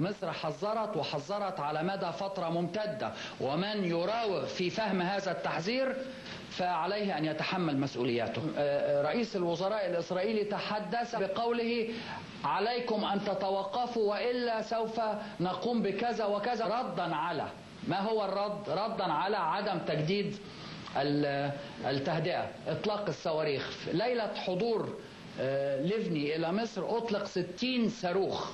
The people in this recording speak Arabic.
مصر حذرت وحذرت على مدى فترة ممتدة. ومن يراوغ في فهم هذا التحذير فعليه أن يتحمل مسؤولياته. أه، أه، رئيس الوزراء الإسرائيلي تحدث بقوله عليكم أن تتوقفوا وإلا سوف نقوم بكذا وكذا. ردا على. ما هو الرد؟ ردا على عدم تجديد التهدئة. إطلاق الصواريخ. ليلة حضور أه، ليفني إلى مصر أطلق 60 صاروخ.